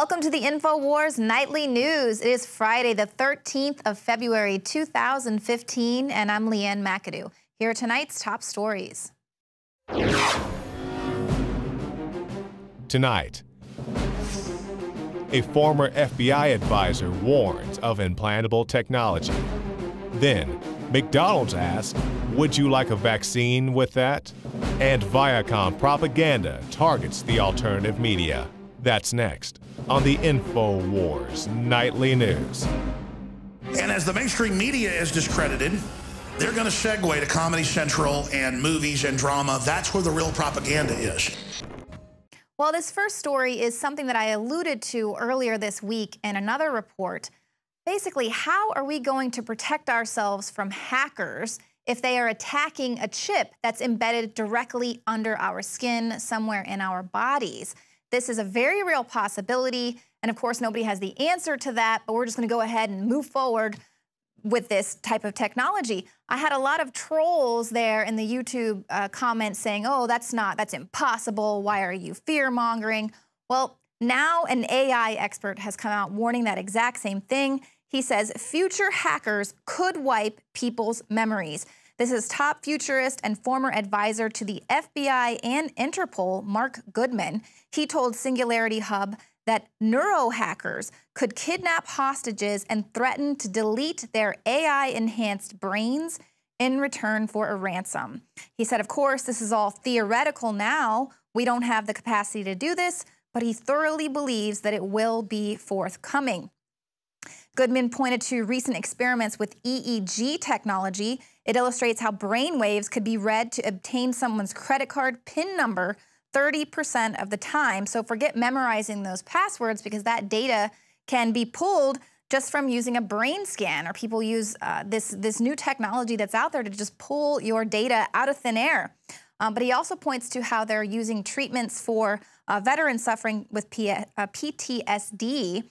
Welcome to the InfoWars Nightly News. It is Friday, the 13th of February, 2015, and I'm Leanne McAdoo. Here are tonight's top stories. Tonight, a former FBI advisor warns of implantable technology. Then, McDonald's asks, Would you like a vaccine with that? And Viacom propaganda targets the alternative media. That's next on the InfoWars Nightly News. And as the mainstream media is discredited, they're going to segue to Comedy Central and movies and drama. That's where the real propaganda is. Well, this first story is something that I alluded to earlier this week in another report. Basically, how are we going to protect ourselves from hackers if they are attacking a chip that's embedded directly under our skin, somewhere in our bodies? This is a very real possibility. And of course, nobody has the answer to that, but we're just going to go ahead and move forward with this type of technology. I had a lot of trolls there in the YouTube uh, comments saying, oh, that's not, that's impossible. Why are you fear mongering? Well, now an AI expert has come out warning that exact same thing. He says future hackers could wipe people's memories. This is top futurist and former advisor to the FBI and Interpol, Marc Goodman. He told Singularity Hub that neurohackers could kidnap hostages and threaten to delete their AI enhanced brains in return for a ransom. He said, of course, this is all theoretical now. We don't have the capacity to do this, but he thoroughly believes that it will be forthcoming. Goodman pointed to recent experiments with EEG technology. It illustrates how brain waves could be read to obtain someone's credit card PIN number 30% of the time. So forget memorizing those passwords because that data can be pulled just from using a brain scan or people use uh, this, this new technology that's out there to just pull your data out of thin air. Um, but he also points to how they're using treatments for uh, veterans suffering with P uh, PTSD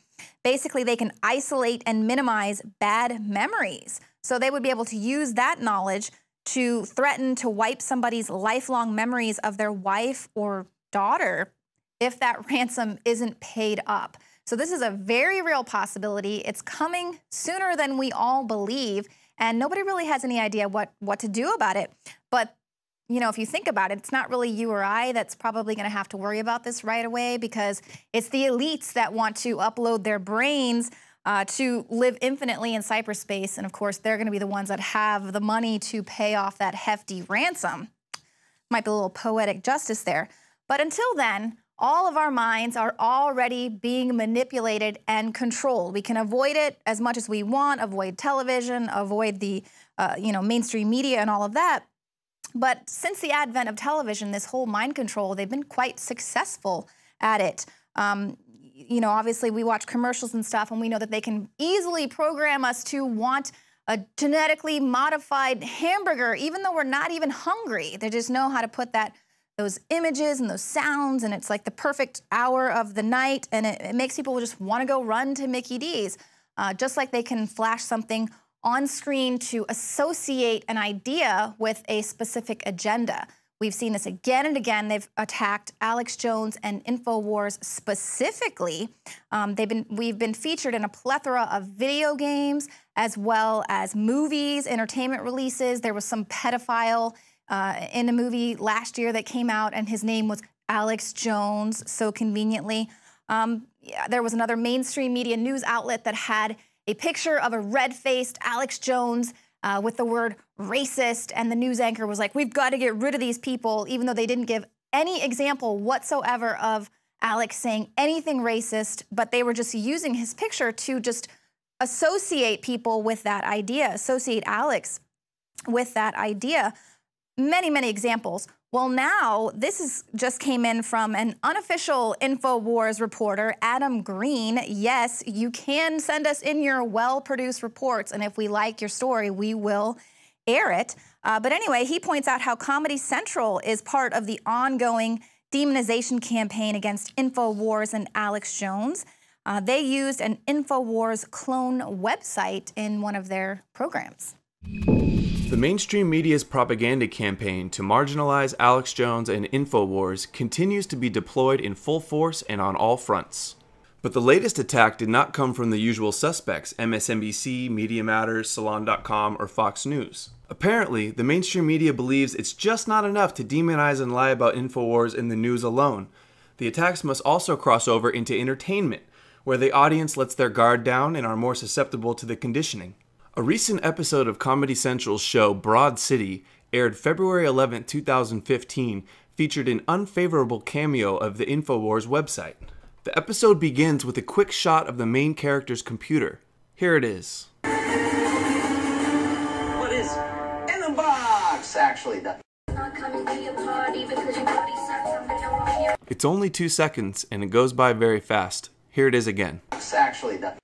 Basically, they can isolate and minimize bad memories. So they would be able to use that knowledge to threaten to wipe somebody's lifelong memories of their wife or daughter if that ransom isn't paid up. So this is a very real possibility. It's coming sooner than we all believe, and nobody really has any idea what, what to do about it. But you know, if you think about it, it's not really you or I that's probably going to have to worry about this right away because it's the elites that want to upload their brains uh, to live infinitely in cyberspace. And of course, they're going to be the ones that have the money to pay off that hefty ransom. Might be a little poetic justice there. But until then, all of our minds are already being manipulated and controlled. We can avoid it as much as we want, avoid television, avoid the uh, you know mainstream media and all of that. But since the advent of television, this whole mind control, they've been quite successful at it. Um, you know, obviously we watch commercials and stuff, and we know that they can easily program us to want a genetically modified hamburger, even though we're not even hungry. They just know how to put that those images and those sounds, and it's like the perfect hour of the night, and it, it makes people just want to go run to Mickey D's. Uh, just like they can flash something on screen to associate an idea with a specific agenda. We've seen this again and again. They've attacked Alex Jones and InfoWars specifically. Um, they've been, we've been featured in a plethora of video games as well as movies, entertainment releases. There was some pedophile uh, in a movie last year that came out, and his name was Alex Jones, so conveniently. Um, yeah, there was another mainstream media news outlet that had a picture of a red faced Alex Jones uh, with the word racist. And the news anchor was like, we've got to get rid of these people, even though they didn't give any example whatsoever of Alex saying anything racist, but they were just using his picture to just associate people with that idea, associate Alex with that idea. Many, many examples. Well, now this is just came in from an unofficial InfoWars reporter, Adam Green. Yes, you can send us in your well-produced reports, and if we like your story, we will air it. Uh, but anyway, he points out how Comedy Central is part of the ongoing demonization campaign against InfoWars and Alex Jones. Uh, they used an InfoWars clone website in one of their programs. The mainstream media's propaganda campaign to marginalize Alex Jones and InfoWars continues to be deployed in full force and on all fronts. But the latest attack did not come from the usual suspects MSNBC, Media Matters, Salon.com, or Fox News. Apparently, the mainstream media believes it's just not enough to demonize and lie about InfoWars in the news alone. The attacks must also cross over into entertainment, where the audience lets their guard down and are more susceptible to the conditioning. A recent episode of Comedy Central's show Broad City, aired February 11, 2015, featured an unfavorable cameo of the InfoWars website. The episode begins with a quick shot of the main character's computer. Here it is. What is in the box, actually? The It's only two seconds and it goes by very fast. Here it is again. actually the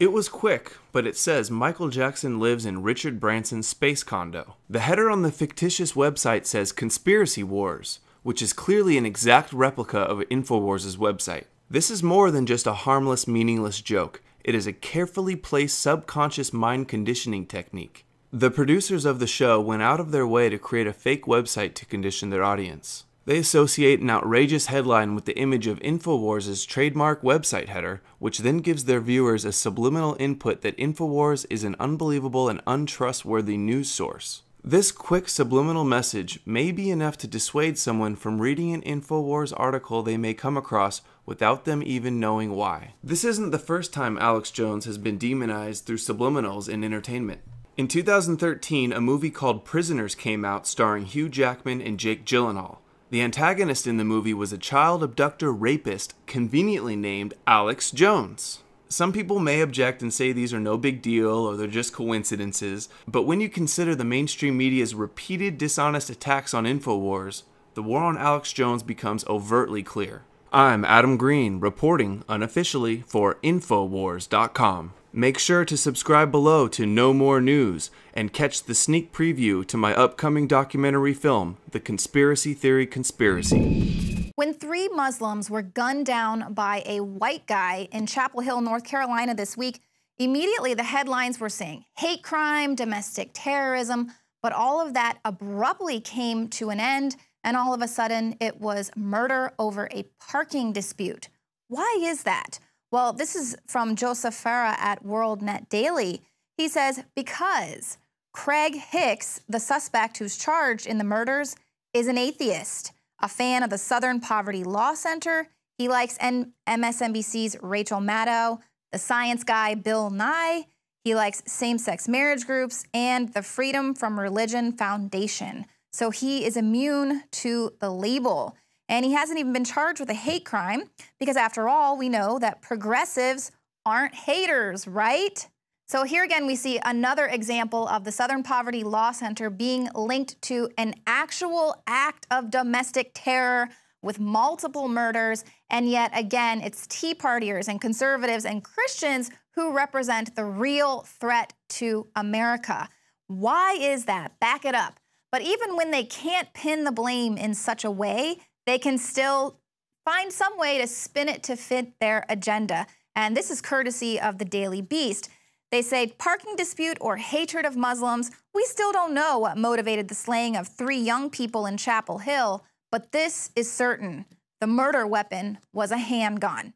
It was quick, but it says Michael Jackson lives in Richard Branson's space condo. The header on the fictitious website says Conspiracy Wars, which is clearly an exact replica of InfoWars' website. This is more than just a harmless, meaningless joke. It is a carefully placed subconscious mind conditioning technique. The producers of the show went out of their way to create a fake website to condition their audience. They associate an outrageous headline with the image of InfoWars' trademark website header, which then gives their viewers a subliminal input that InfoWars is an unbelievable and untrustworthy news source. This quick subliminal message may be enough to dissuade someone from reading an InfoWars article they may come across without them even knowing why. This isn't the first time Alex Jones has been demonized through subliminals in entertainment. In 2013, a movie called Prisoners came out starring Hugh Jackman and Jake Gyllenhaal. The antagonist in the movie was a child abductor rapist conveniently named Alex Jones. Some people may object and say these are no big deal or they're just coincidences, but when you consider the mainstream media's repeated dishonest attacks on InfoWars, the war on Alex Jones becomes overtly clear. I'm Adam Green, reporting unofficially for Infowars.com. Make sure to subscribe below to know more news and catch the sneak preview to my upcoming documentary film, The Conspiracy Theory Conspiracy. When three Muslims were gunned down by a white guy in Chapel Hill, North Carolina this week, immediately the headlines were saying hate crime, domestic terrorism, but all of that abruptly came to an end, and all of a sudden it was murder over a parking dispute. Why is that? Well, this is from Joseph Farah at WorldNet Daily. He says, because Craig Hicks, the suspect who's charged in the murders, is an atheist, a fan of the Southern Poverty Law Center. He likes N- MSNBC's Rachel Maddow, the science guy Bill Nye. He likes same sex marriage groups and the Freedom from Religion Foundation. So he is immune to the label. And he hasn't even been charged with a hate crime because, after all, we know that progressives aren't haters, right? So, here again, we see another example of the Southern Poverty Law Center being linked to an actual act of domestic terror with multiple murders. And yet, again, it's Tea Partiers and conservatives and Christians who represent the real threat to America. Why is that? Back it up. But even when they can't pin the blame in such a way, they can still find some way to spin it to fit their agenda. And this is courtesy of the Daily Beast. They say parking dispute or hatred of Muslims. We still don't know what motivated the slaying of three young people in Chapel Hill, but this is certain. The murder weapon was a handgun.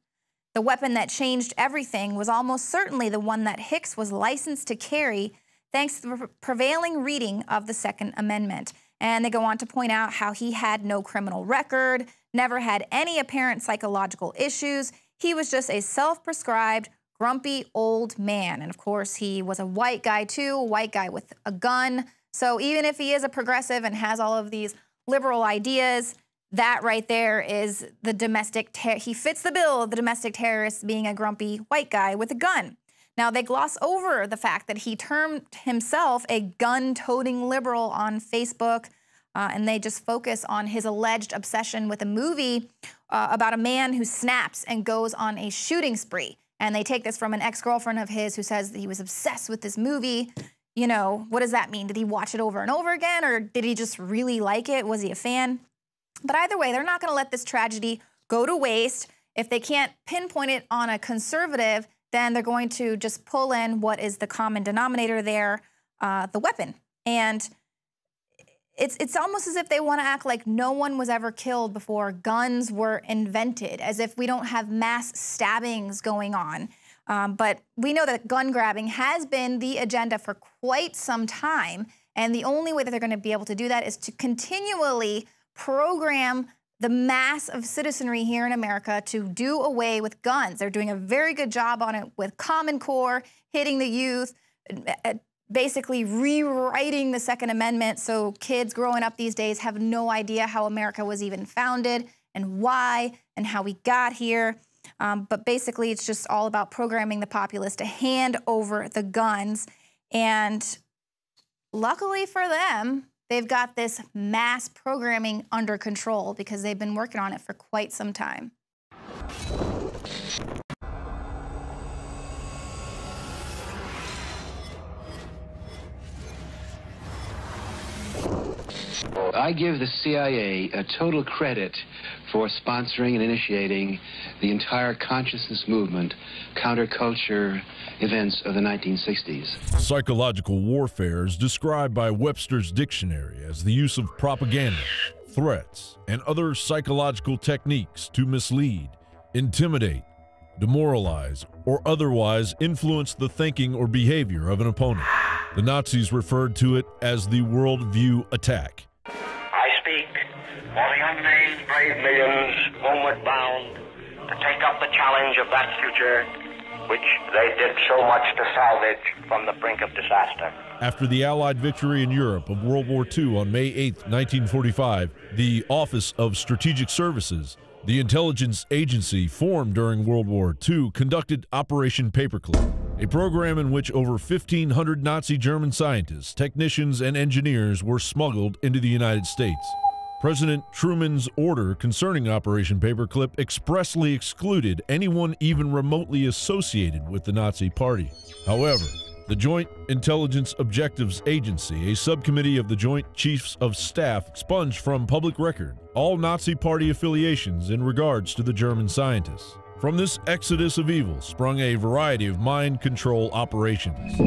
The weapon that changed everything was almost certainly the one that Hicks was licensed to carry thanks to the prevailing reading of the Second Amendment. And they go on to point out how he had no criminal record, never had any apparent psychological issues. He was just a self prescribed, grumpy old man. And of course, he was a white guy too, a white guy with a gun. So even if he is a progressive and has all of these liberal ideas, that right there is the domestic he fits the bill of the domestic terrorist being a grumpy white guy with a gun. Now, they gloss over the fact that he termed himself a gun toting liberal on Facebook, uh, and they just focus on his alleged obsession with a movie uh, about a man who snaps and goes on a shooting spree. And they take this from an ex girlfriend of his who says that he was obsessed with this movie. You know, what does that mean? Did he watch it over and over again, or did he just really like it? Was he a fan? But either way, they're not going to let this tragedy go to waste. If they can't pinpoint it on a conservative, then they're going to just pull in what is the common denominator there, uh, the weapon. And it's it's almost as if they want to act like no one was ever killed before guns were invented, as if we don't have mass stabbings going on. Um, but we know that gun grabbing has been the agenda for quite some time, and the only way that they're going to be able to do that is to continually program the mass of citizenry here in America to do away with guns. They're doing a very good job on it with Common Core, hitting the youth, basically rewriting the Second Amendment so kids growing up these days have no idea how America was even founded and why and how we got here. Um, but basically, it's just all about programming the populace to hand over the guns. And luckily for them, they've got this mass programming under control because they've been working on it for quite some time. I give the CIA a total credit for sponsoring and initiating the entire consciousness movement, counterculture events of the 1960s. Psychological warfare is described by Webster's Dictionary as the use of propaganda, threats, and other psychological techniques to mislead, intimidate, demoralize, or otherwise influence the thinking or behavior of an opponent. The Nazis referred to it as the worldview attack. I speak for the unnamed brave millions homeward bound to take up the challenge of that future which they did so much to salvage from the brink of disaster. After the Allied victory in Europe of World War II on May 8, 1945, the Office of Strategic Services, the intelligence agency formed during World War II, conducted Operation Paperclip, a program in which over 1,500 Nazi German scientists, technicians, and engineers were smuggled into the United States. President Truman's order concerning Operation Paperclip expressly excluded anyone even remotely associated with the Nazi Party. However, the Joint Intelligence Objectives Agency, a subcommittee of the Joint Chiefs of Staff, expunged from public record all Nazi Party affiliations in regards to the German scientists. From this exodus of evil sprung a variety of mind control operations.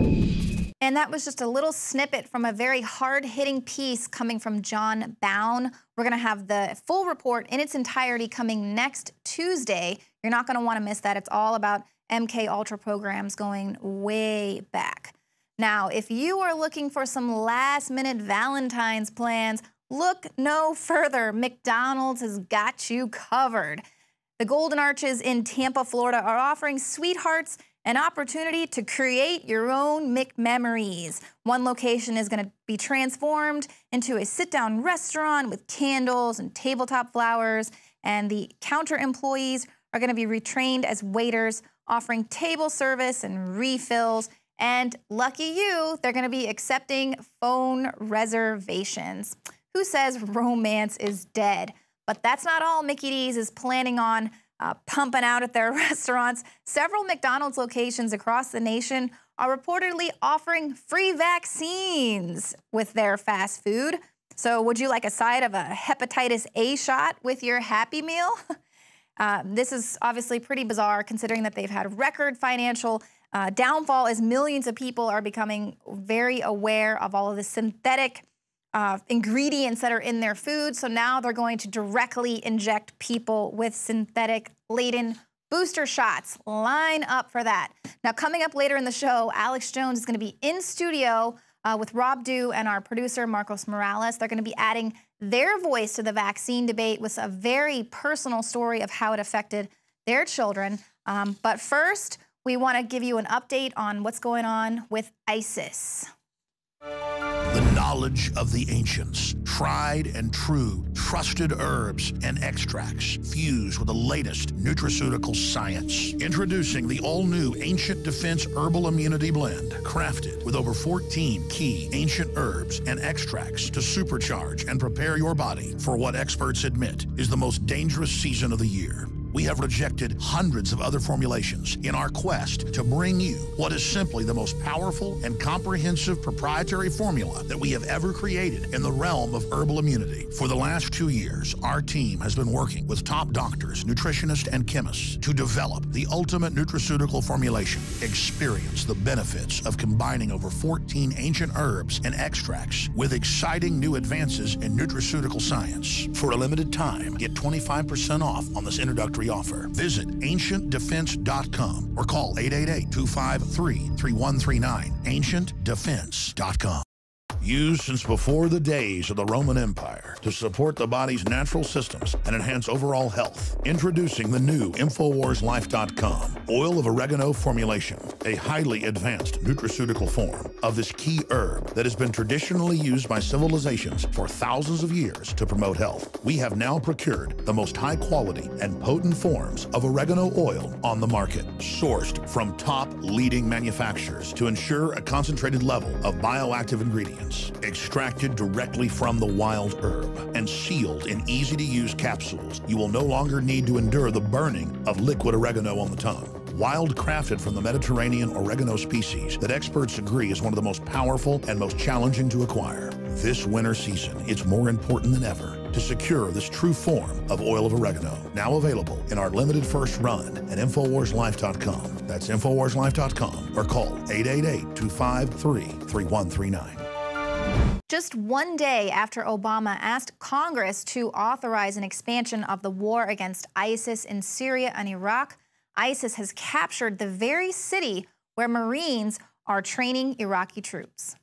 And that was just a little snippet from a very hard hitting piece coming from John Bowne. We're going to have the full report in its entirety coming next Tuesday. You're not going to want to miss that. It's all about MK Ultra programs going way back. Now, if you are looking for some last minute Valentine's plans, look no further. McDonald's has got you covered. The Golden Arches in Tampa, Florida are offering sweethearts an opportunity to create your own McMemories. One location is going to be transformed into a sit down restaurant with candles and tabletop flowers, and the counter employees are going to be retrained as waiters, offering table service and refills. And lucky you, they're going to be accepting phone reservations. Who says romance is dead? But that's not all Mickey D's is planning on uh, pumping out at their restaurants. Several McDonald's locations across the nation are reportedly offering free vaccines with their fast food. So, would you like a side of a hepatitis A shot with your Happy Meal? Uh, this is obviously pretty bizarre considering that they've had record financial uh, downfall as millions of people are becoming very aware of all of the synthetic uh, ingredients that are in their food. So now they're going to directly inject people with synthetic laden booster shots. Line up for that. Now, coming up later in the show, Alex Jones is going to be in studio uh, with Rob Dew and our producer, Marcos Morales. They're going to be adding their voice to the vaccine debate with a very personal story of how it affected their children. Um, but first, we want to give you an update on what's going on with ISIS. The knowledge of the ancients, tried and true, trusted herbs and extracts fused with the latest nutraceutical science. Introducing the all-new Ancient Defense Herbal Immunity Blend, crafted with over 14 key ancient herbs and extracts to supercharge and prepare your body for what experts admit is the most dangerous season of the year We have rejected hundreds of other formulations in our quest to bring you what is simply the most powerful and comprehensive proprietary formula that we have ever created in the realm of herbal immunity. For the last two years, our team has been working with top doctors, nutritionists, and chemists to develop the ultimate nutraceutical formulation. Experience the benefits of combining over 14 ancient herbs and extracts with exciting new advances in nutraceutical science. For a limited time, get 25% off on this introductory offer. Visit ancientdefense.com or call 888-253-3139. ancientdefense.com used since before the days of the Roman Empire to support the body's natural systems and enhance overall health. Introducing the new InfoWarsLife.com oil of oregano formulation, a highly advanced nutraceutical form of this key herb that has been traditionally used by civilizations for thousands of years to promote health. We have now procured the most high quality and potent forms of oregano oil on the market, sourced from top leading manufacturers to ensure a concentrated level of bioactive ingredients, extracted directly from the wild herb and sealed in easy to use capsules. You will no longer need to endure the burning of liquid oregano on the tongue wild crafted from the Mediterranean oregano species that experts agree is one of the most powerful and most challenging to acquire. This winter season, it's more important than ever to secure this true form of oil of oregano. Now available in our limited first run at InfoWarsLife.com. That's InfoWarsLife.com or call 888-253-3139. Just one day after Obama asked Congress to authorize an expansion of the war against ISIS in Syria and Iraq, ISIS has captured the very city where Marines are training Iraqi troops.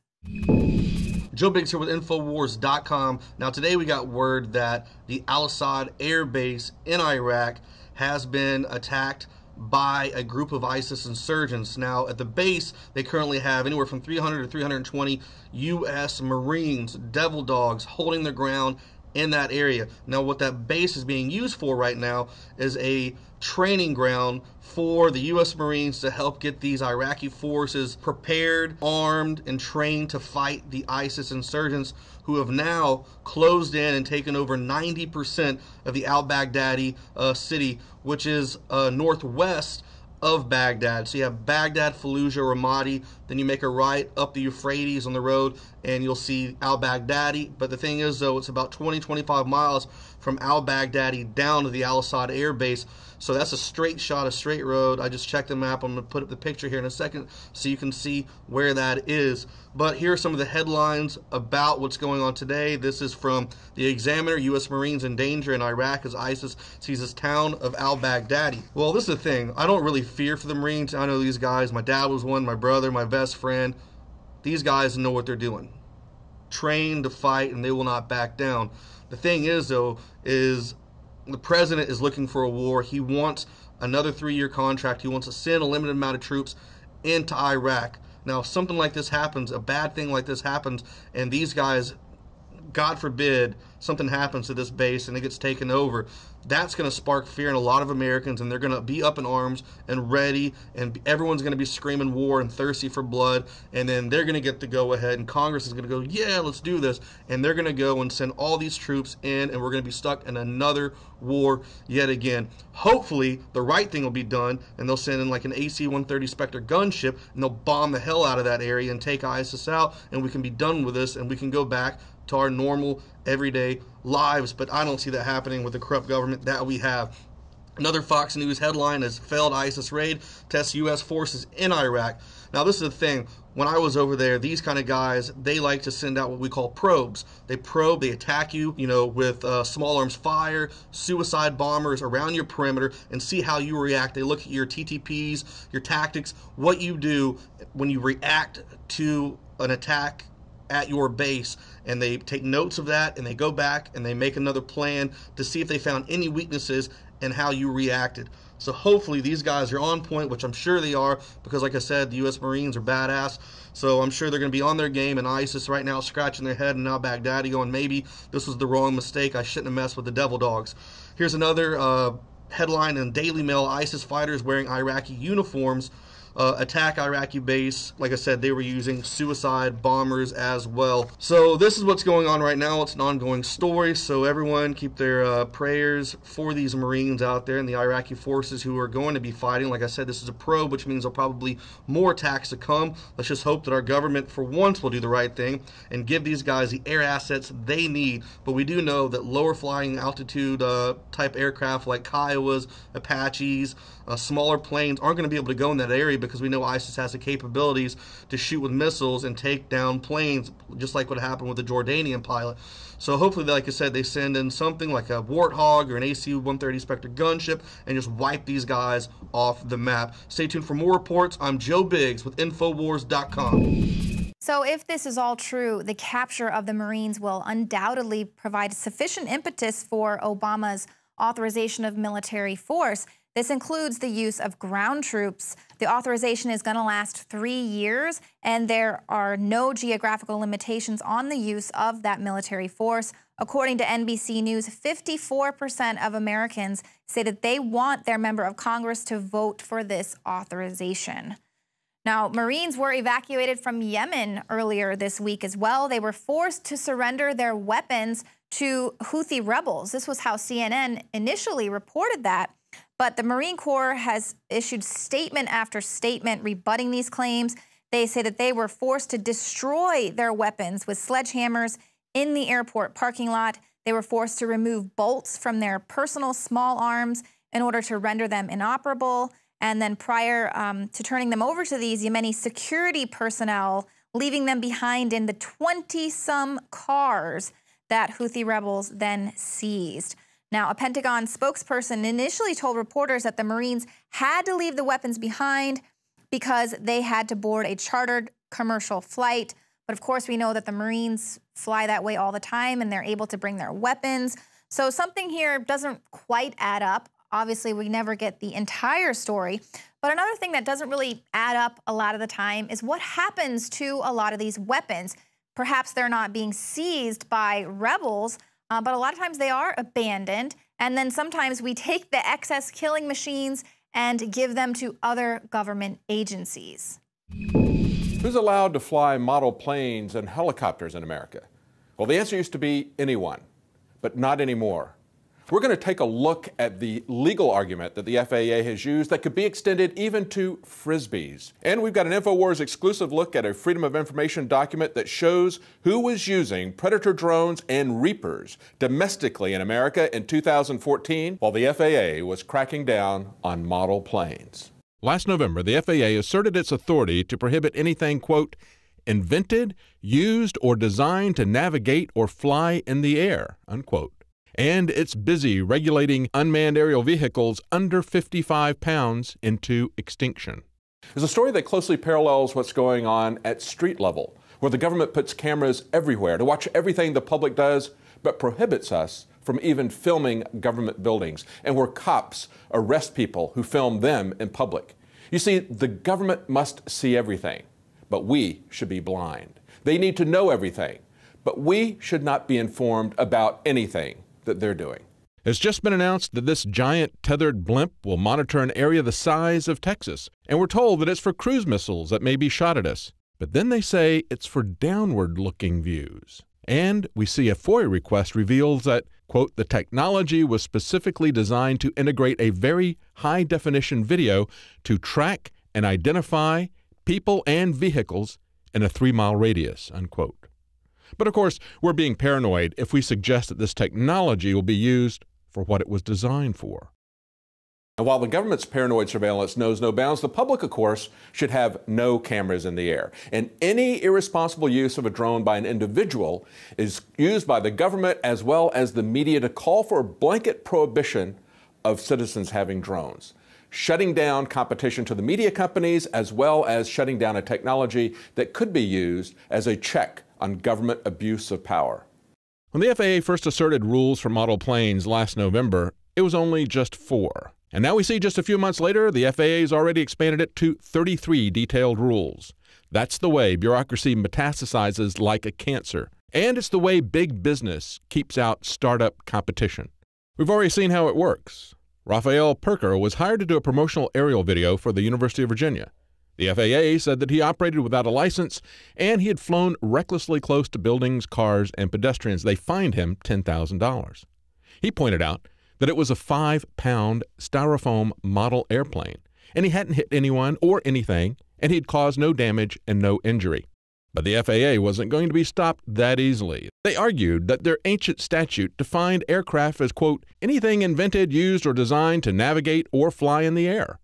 Joe Biggs here with Infowars.com. Now, today we got word that the Al Asad Air Base in Iraq has been attacked by a group of ISIS insurgents. Now, at the base, they currently have anywhere from 300 to 320 U.S. Marines, devil dogs, holding their ground in that area. Now, what that base is being used for right now is a training ground for the U.S. Marines to help get these Iraqi forces prepared, armed, and trained to fight the ISIS insurgents who have now closed in and taken over 90% of the al Baghdadi uh, city, which is uh, northwest of Baghdad. So you have Baghdad, Fallujah, Ramadi, then you make a right up the Euphrates on the road and you'll see al Baghdadi. But the thing is, though, it's about 20 25 miles from al Baghdadi down to the Al Asad air base. So that's a straight shot, a straight road. I just checked the map. I'm going to put up the picture here in a second so you can see where that is. But here are some of the headlines about what's going on today. This is from the Examiner, U.S. Marines in danger in Iraq as ISIS seizes town of al-Baghdadi. Well, this is the thing. I don't really fear for the Marines. I know these guys. My dad was one, my brother, my best friend. These guys know what they're doing. Trained to fight, and they will not back down. The thing is, though, is the president is looking for a war. He wants another three-year contract. He wants to send a limited amount of troops into Iraq. Now, if something like this happens, a bad thing like this happens, and these guys, God forbid, something happens to this base and it gets taken over, that's going to spark fear in a lot of Americans, and they're going to be up in arms and ready, and everyone's going to be screaming war and thirsty for blood, and then they're going to get the go ahead, and Congress is going to go, yeah, let's do this, and they're going to go and send all these troops in, and we're going to be stuck in another war yet again. Hopefully, the right thing will be done, and they'll send in like an AC-130 Spectre gunship, and they'll bomb the hell out of that area and take ISIS out, and we can be done with this, and we can go back to our normal everyday lives. But I don't see that happening with the corrupt government that we have. Another Fox News headline is failed ISIS raid tests U.S. forces in Iraq. Now, this is the thing. When I was over there, these kind of guys, they like to send out what we call probes. They probe, they attack you, you know, with uh, small arms fire, suicide bombers around your perimeter, and see how you react. They look at your TTPs, your tactics, what you do when you react to an attack at your base and they take notes of that and they go back and they make another plan to see if they found any weaknesses and how you reacted. So hopefully these guys are on point, which I'm sure they are because like I said, the US Marines are badass. So I'm sure they're going to be on their game and ISIS right now scratching their head and now Baghdadi going, maybe this was the wrong mistake. I shouldn't have messed with the devil dogs. Here's another uh, headline in Daily Mail, ISIS fighters wearing Iraqi uniforms uh, attack Iraqi base. Like I said, they were using suicide bombers as well. So this is what's going on right now. It's an ongoing story. So everyone keep their uh, prayers for these Marines out there and the Iraqi forces who are going to be fighting. Like I said, this is a probe, which means there'll probably more attacks to come. Let's just hope that our government, for once, will do the right thing and give these guys the air assets they need. But we do know that lower flying altitude uh, type aircraft like Kiowas, Apaches, uh, smaller planes aren't going to be able to go in that area because we know ISIS has the capabilities to shoot with missiles and take down planes, just like what happened with the Jordanian pilot. So hopefully, like I said, they send in something like a Warthog or an AC-130 Spectre gunship and just wipe these guys off the map. Stay tuned for more reports. I'm Joe Biggs with Infowars.com. So, if this is all true, the capture of the Marines will undoubtedly provide sufficient impetus for Obama's authorization of military force. This includes the use of ground troops. The authorization is going to last three years, and there are no geographical limitations on the use of that military force. According to NBC News, 54% of Americans say that they want their member of Congress to vote for this authorization. Now, Marines were evacuated from Yemen earlier this week as well. They were forced to surrender their weapons to Houthi rebels. This was how CNN initially reported that. But the Marine Corps has issued statement after statement rebutting these claims. They say that they were forced to destroy their weapons with sledgehammers in the airport parking lot. They were forced to remove bolts from their personal small arms in order to render them inoperable. And then prior um, to turning them over to these Yemeni security personnel, leaving them behind in the 20 some cars that Houthi rebels then seized. Now, a Pentagon spokesperson initially told reporters that the Marines had to leave the weapons behind because they had to board a chartered commercial flight. But of course, we know that the Marines fly that way all the time and they're able to bring their weapons. So something here doesn't quite add up. Obviously, we never get the entire story. But another thing that doesn't really add up a lot of the time is what happens to a lot of these weapons. Perhaps they're not being seized by rebels, uh, but a lot of times they are abandoned. And then sometimes we take the excess killing machines and give them to other government agencies. Who's allowed to fly model planes and helicopters in America? Well, the answer used to be anyone, but not anymore. We're going to take a look at the legal argument that the FAA has used that could be extended even to frisbees. And we've got an InfoWars exclusive look at a Freedom of Information document that shows who was using Predator drones and Reapers domestically in America in 2014 while the FAA was cracking down on model planes. Last November, the FAA asserted its authority to prohibit anything, quote, invented, used, or designed to navigate or fly in the air, unquote and it's busy regulating unmanned aerial vehicles under 55 pounds into extinction. There's a story that closely parallels what's going on at street level, where the government puts cameras everywhere to watch everything the public does, but prohibits us from even filming government buildings, and where cops arrest people who film them in public. You see, the government must see everything, but we should be blind. They need to know everything, but we should not be informed about anything that they're doing. It's just been announced that this giant tethered blimp will monitor an area the size of Texas, and we're told that it's for cruise missiles that may be shot at us. But then they say it's for downward looking views. And we see a FOIA request reveals that, quote, the technology was specifically designed to integrate a very high definition video to track and identify people and vehicles in a three mile radius, unquote. But of course, we're being paranoid if we suggest that this technology will be used for what it was designed for. And while the government's paranoid surveillance knows no bounds, the public, of course, should have no cameras in the air. And any irresponsible use of a drone by an individual is used by the government as well as the media to call for a blanket prohibition of citizens having drones, shutting down competition to the media companies as well as shutting down a technology that could be used as a check on government abuse of power. When the FAA first asserted rules for model planes last November, it was only just four. And now we see just a few months later, the FAA has already expanded it to 33 detailed rules. That's the way bureaucracy metastasizes like a cancer. And it's the way big business keeps out startup competition. We've already seen how it works. Raphael Pirker was hired to do a promotional aerial video for the University of Virginia. The FAA said that he operated without a license and he had flown recklessly close to buildings, cars, and pedestrians. They fined him $10,000. He pointed out that it was a five pound styrofoam model airplane, and he hadn't hit anyone or anything, and he'd caused no damage and no injury. But the FAA wasn't going to be stopped that easily. They argued that their ancient statute defined aircraft as, quote, anything invented, used, or designed to navigate or fly in the air.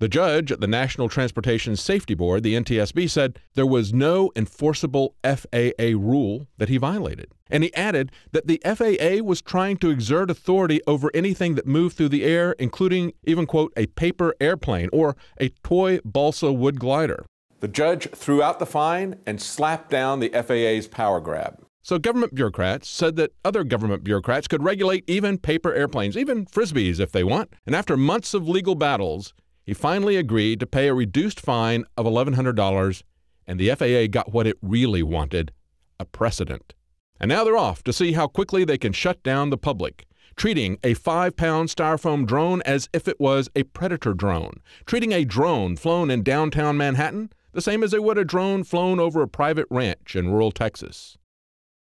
The judge at the National Transportation Safety Board, the NTSB, said there was no enforceable FAA rule that he violated. And he added that the FAA was trying to exert authority over anything that moved through the air, including even, quote, a paper airplane or a toy balsa wood glider. The judge threw out the fine and slapped down the FAA's power grab. So, government bureaucrats said that other government bureaucrats could regulate even paper airplanes, even frisbees if they want. And after months of legal battles, he finally agreed to pay a reduced fine of $1,100, and the FAA got what it really wanted a precedent. And now they're off to see how quickly they can shut down the public, treating a five pound styrofoam drone as if it was a predator drone, treating a drone flown in downtown Manhattan the same as they would a drone flown over a private ranch in rural Texas.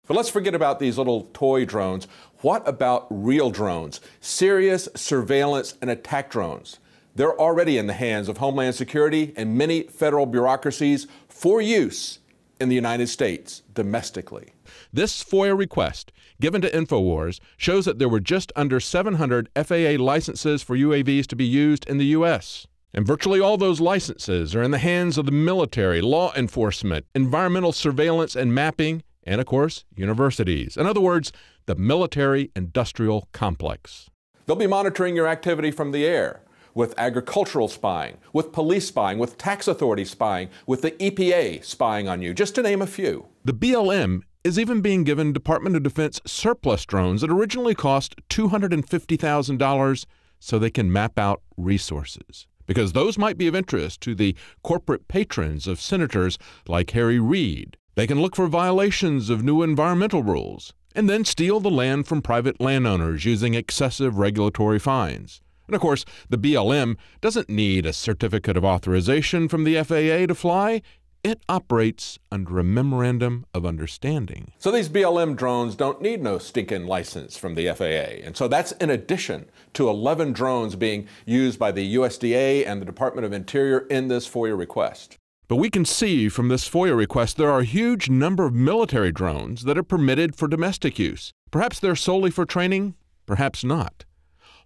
But let's forget about these little toy drones. What about real drones? Serious surveillance and attack drones. They're already in the hands of Homeland Security and many federal bureaucracies for use in the United States domestically. This FOIA request given to InfoWars shows that there were just under 700 FAA licenses for UAVs to be used in the U.S. And virtually all those licenses are in the hands of the military, law enforcement, environmental surveillance and mapping, and of course, universities. In other words, the military industrial complex. They'll be monitoring your activity from the air with agricultural spying, with police spying, with tax authority spying, with the EPA spying on you, just to name a few. The BLM is even being given Department of Defense surplus drones that originally cost $250,000 so they can map out resources. Because those might be of interest to the corporate patrons of senators like Harry Reid. They can look for violations of new environmental rules and then steal the land from private landowners using excessive regulatory fines. And of course, the BLM doesn't need a certificate of authorization from the FAA to fly. It operates under a memorandum of understanding. So these BLM drones don't need no stinking license from the FAA. And so that's in addition to 11 drones being used by the USDA and the Department of Interior in this FOIA request. But we can see from this FOIA request there are a huge number of military drones that are permitted for domestic use. Perhaps they're solely for training, perhaps not.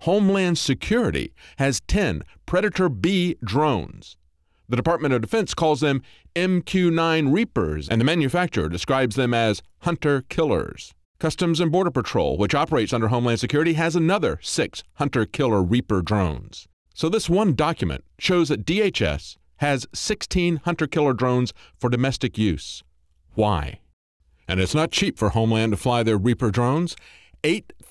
Homeland Security has 10 Predator B drones. The Department of Defense calls them MQ 9 Reapers, and the manufacturer describes them as hunter killers. Customs and Border Patrol, which operates under Homeland Security, has another six hunter killer Reaper drones. So, this one document shows that DHS has 16 hunter killer drones for domestic use. Why? And it's not cheap for Homeland to fly their Reaper drones.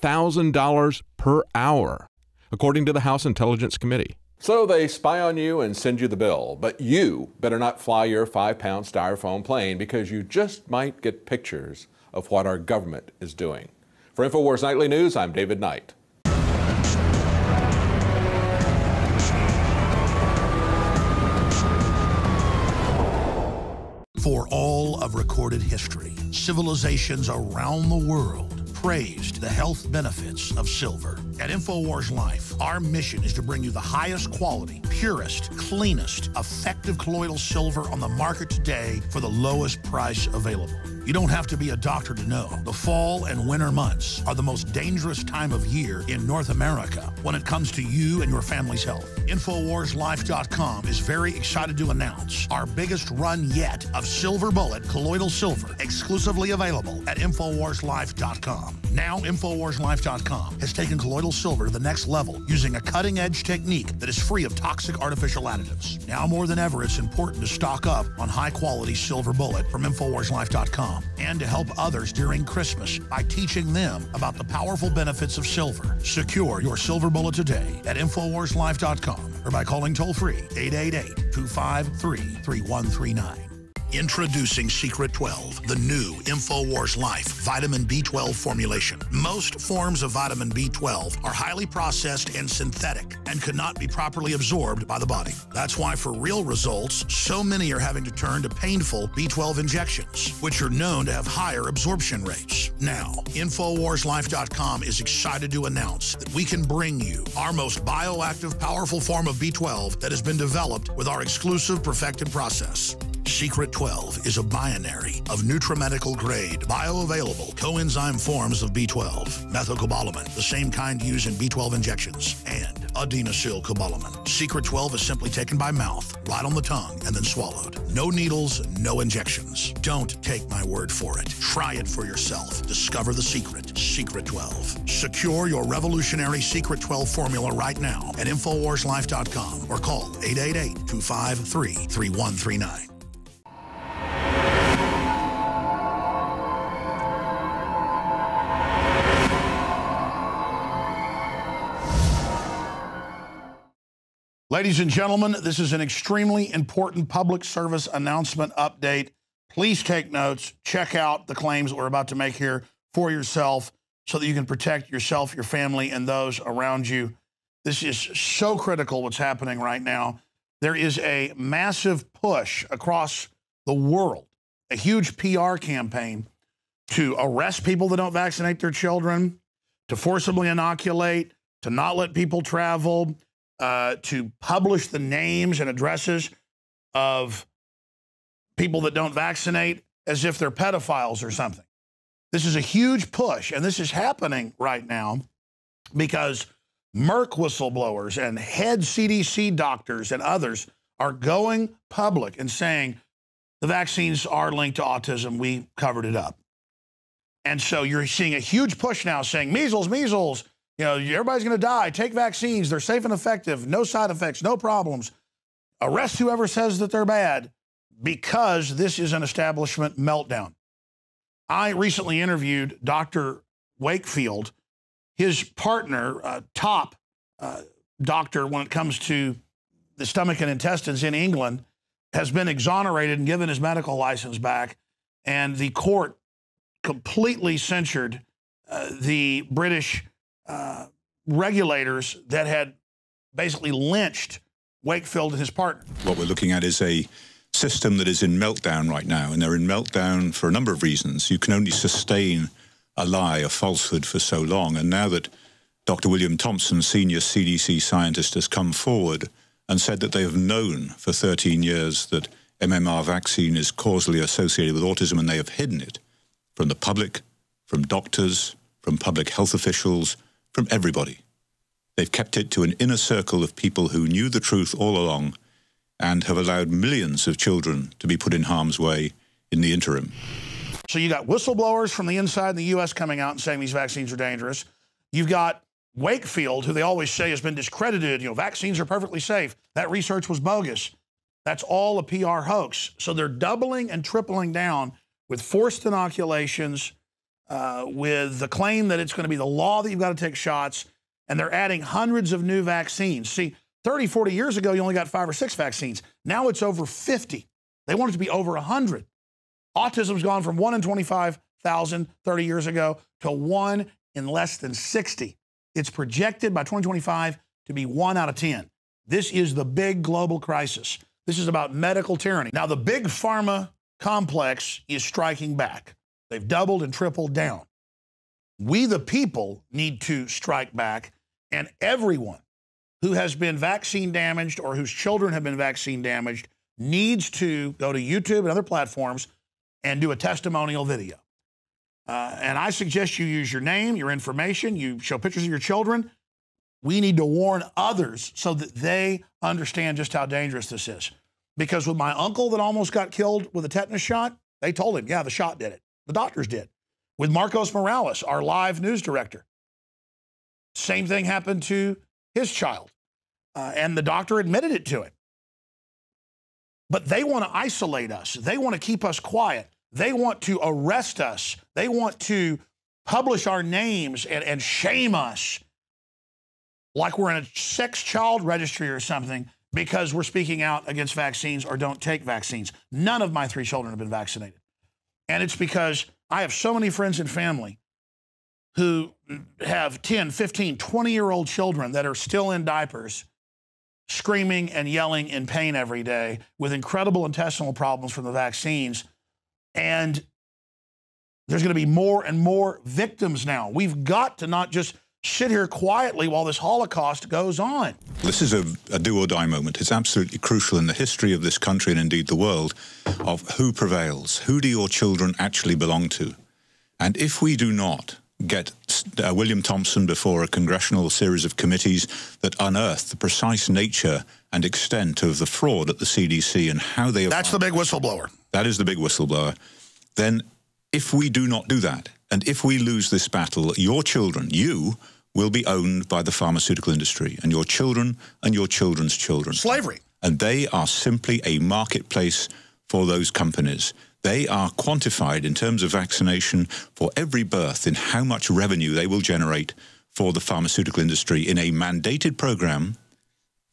$8,000 per hour, according to the House Intelligence Committee. So they spy on you and send you the bill, but you better not fly your five pound styrofoam plane because you just might get pictures of what our government is doing. For InfoWars Nightly News, I'm David Knight. For all of recorded history, civilizations around the world praised the health benefits of silver. At InfoWars Life, our mission is to bring you the highest quality, purest, cleanest, effective colloidal silver on the market today for the lowest price available. You don't have to be a doctor to know. The fall and winter months are the most dangerous time of year in North America when it comes to you and your family's health. InfoWarsLife.com is very excited to announce our biggest run yet of Silver Bullet colloidal silver exclusively available at InfoWarsLife.com. Now, InfoWarsLife.com has taken colloidal silver to the next level using a cutting edge technique that is free of toxic artificial additives. Now more than ever, it's important to stock up on high quality silver bullet from InfoWarsLife.com and to help others during Christmas by teaching them about the powerful benefits of silver. Secure your silver bullet today at InfoWarsLife.com or by calling toll free 888 253 3139. Introducing Secret 12, the new InfoWars Life vitamin B12 formulation. Most forms of vitamin B12 are highly processed and synthetic and could not be properly absorbed by the body. That's why, for real results, so many are having to turn to painful B12 injections, which are known to have higher absorption rates. Now, InfoWarsLife.com is excited to announce that we can bring you our most bioactive, powerful form of B12 that has been developed with our exclusive perfected process. Secret 12 is a binary of nutramedical grade, bioavailable coenzyme forms of B12, methylcobalamin, the same kind used in B12 injections, and adenosylcobalamin. Secret 12 is simply taken by mouth, right on the tongue, and then swallowed. No needles, no injections. Don't take my word for it. Try it for yourself. Discover the secret. Secret 12. Secure your revolutionary Secret 12 formula right now at InfoWarsLife.com or call 888 Ladies and gentlemen, this is an extremely important public service announcement update. Please take notes. Check out the claims that we're about to make here for yourself so that you can protect yourself, your family, and those around you. This is so critical what's happening right now. There is a massive push across the world, a huge PR campaign to arrest people that don't vaccinate their children, to forcibly inoculate, to not let people travel, uh, to publish the names and addresses of people that don't vaccinate as if they're pedophiles or something. This is a huge push, and this is happening right now because Merck whistleblowers and head CDC doctors and others are going public and saying the vaccines are linked to autism. We covered it up. And so you're seeing a huge push now saying measles, measles, you know, everybody's going to die. Take vaccines. They're safe and effective. No side effects, no problems. Arrest whoever says that they're bad because this is an establishment meltdown. I recently interviewed Dr. Wakefield, his partner, uh, top uh, doctor when it comes to the stomach and intestines in England, has been exonerated and given his medical license back. And the court completely censured uh, the British regulators that had basically lynched Wakefield and his partner. What we're looking at is a system that is in meltdown right now, and they're in meltdown for a number of reasons. You can only sustain a lie, a falsehood for so long, and now that Dr. William Thompson, senior CDC scientist, has come forward and said that they have known for 13 years that MMR vaccine is causally associated with autism and they have hidden it from the public, from doctors, from public health officials, from everybody. They've kept it to an inner circle of people who knew the truth all along and have allowed millions of children to be put in harm's way in the interim. So you got whistleblowers from the inside the U.S. coming out and saying these vaccines are dangerous. You've got Wakefield, who they always say has been discredited. You know, vaccines are perfectly safe. That research was bogus. That's all a PR hoax. So they're doubling and tripling down with forced inoculations, uh, with the claim that it's going to be the law that you've got to take shots, and they're adding hundreds of new vaccines. See, 30, 40 years ago, you only got five or six vaccines. Now it's over 50. They want it to be over 100. Autism's gone from 1 in 25,000 30 years ago to 1 in less than 60. It's projected by 2025 to be 1 out of 10. This is the big global crisis. This is about medical tyranny. Now, the big pharma complex is striking back. They've doubled and tripled down. We, the people, need to strike back, and everyone who has been vaccine damaged or whose children have been vaccine damaged needs to go to YouTube and other platforms and do a testimonial video. Uh, and I suggest you use your name, your information, you show pictures of your children. We need to warn others so that they understand just how dangerous this is. Because with my uncle that almost got killed with a tetanus shot, they told him, yeah, the shot did it. The doctors did. With Marcos Morales, our live news director. Same thing happened to his child. Uh, and the doctor admitted it to him. But they want to isolate us. They want to keep us quiet. They want to arrest us. They want to publish our names and, and shame us like we're in a sex child registry or something because we're speaking out against vaccines or don't take vaccines. None of my three children have been vaccinated. And it's because I have so many friends and family who have 10, 15, 20 year old children that are still in diapers, screaming and yelling in pain every day with incredible intestinal problems from the vaccines. And there's going to be more and more victims now. We've got to not just sit here quietly while this Holocaust goes on. This is a, a, do or die moment. It's absolutely crucial in the history of this country and indeed the world of who prevails. Who do your children actually belong to? And if we do not get uh, William Thompson before a congressional series of committees that unearth the precise nature and extent of the fraud at the CDC and how they... That's the big whistleblower. That is the big whistleblower. Then if we do not do that, and if we lose this battle, your children, you, will be owned by the pharmaceutical industry, and your children and your children's children. Slavery. And they are simply a marketplace for those companies. They are quantified in terms of vaccination for every birth in how much revenue they will generate for the pharmaceutical industry in a mandated program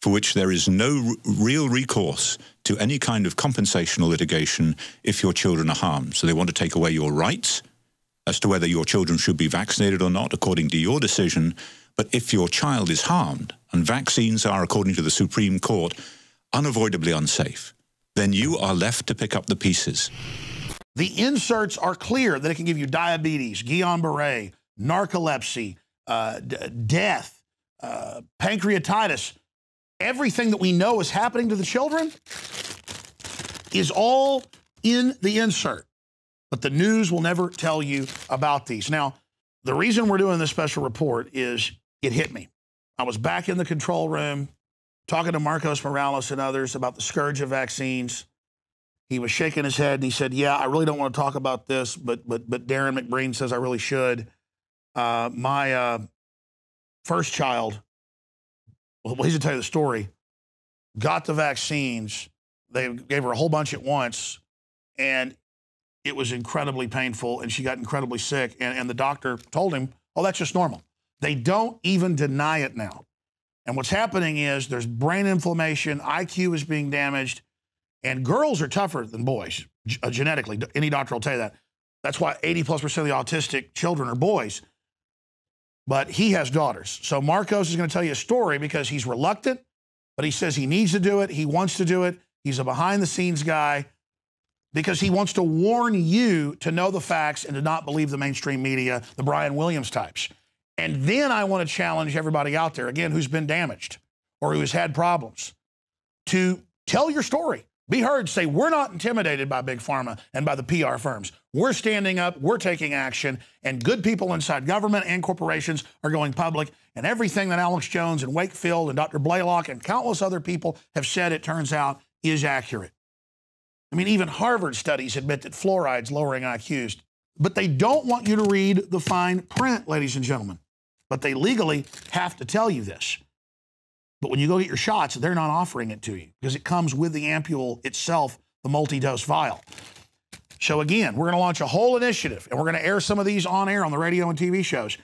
for which there is no real recourse to any kind of compensation or litigation if your children are harmed. So they want to take away your rights as to whether your children should be vaccinated or not, according to your decision. But if your child is harmed, and vaccines are, according to the Supreme Court, unavoidably unsafe, then you are left to pick up the pieces. The inserts are clear that it can give you diabetes, Guillain-Barré, narcolepsy, uh, death, uh, pancreatitis, everything that we know is happening to the children is all in the insert. But the news will never tell you about these. Now, the reason we're doing this special report is it hit me. I was back in the control room talking to Marcos Morales and others about the scourge of vaccines. He was shaking his head and he said, "Yeah, I really don't want to talk about this, but but but Darrin McBreen says I really should." Uh, my uh, first child well, he's gonna tell you the story. Got the vaccines. They gave her a whole bunch at once, and it was incredibly painful, and she got incredibly sick. And, and the doctor told him, "Oh, that's just normal." They don't even deny it now. And what's happening is there's brain inflammation, IQ is being damaged, and girls are tougher than boys uh, genetically. Any doctor will tell you that. That's why 80 plus percent of the autistic children are boys but he has daughters. So Marcos is going to tell you a story because he's reluctant, but he says he needs to do it. He wants to do it. He's a behind the scenes guy because he wants to warn you to know the facts and to not believe the mainstream media, the Brian Williams types. And then I want to challenge everybody out there, again, who's been damaged or who has had problems, to tell your story. Be heard, say, we're not intimidated by Big Pharma and by the PR firms. We're standing up, we're taking action, and good people inside government and corporations are going public. And everything that Alex Jones and Wakefield and Dr. Blaylock and countless other people have said, it turns out, is accurate. I mean, even Harvard studies admit that fluoride's lowering IQs. But they don't want you to read the fine print, ladies and gentlemen. But they legally have to tell you this. But when you go get your shots, they're not offering it to you because it comes with the ampule itself, the multi-dose vial. So again, we're going to launch a whole initiative and we're going to air some of these on air on the radio and TV shows